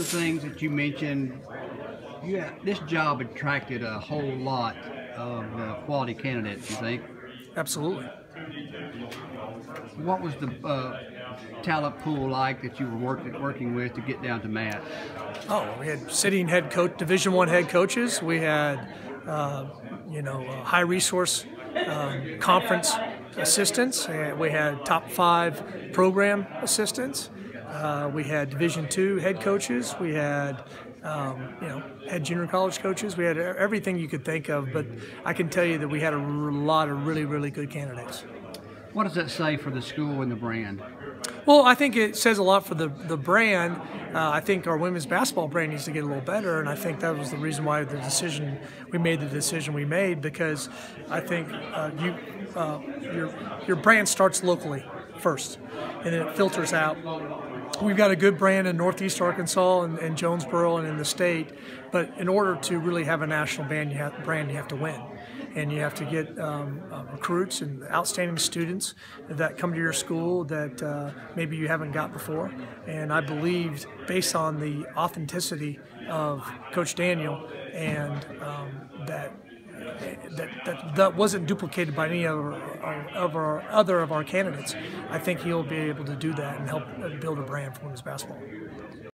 the things that you mentioned, yeah, this job attracted a whole lot of uh, quality candidates. You think? Absolutely. What was the uh, talent pool like that you were working working with to get down to Matt? Oh, we had sitting head coach, Division One head coaches. We had, uh, you know, high resource um, conference assistants. And we had top five program assistants. Uh, we had Division two head coaches. We had, um, you know, head junior college coaches. We had everything you could think of. But I can tell you that we had a lot of really, really good candidates. What does that say for the school and the brand? Well, I think it says a lot for the the brand. Uh, I think our women's basketball brand needs to get a little better, and I think that was the reason why the decision we made the decision we made because I think uh, you uh, your your brand starts locally first, and then it filters out. We've got a good brand in Northeast Arkansas and, and Jonesboro and in the state, but in order to really have a national brand, you have, brand, you have to win and you have to get um, uh, recruits and outstanding students that come to your school that uh, maybe you haven't got before. And I believed, based on the authenticity of Coach Daniel, and um, that that, that that wasn't duplicated by any our, of our other of our candidates. I think he'll be able to do that and help build a brand for women's basketball.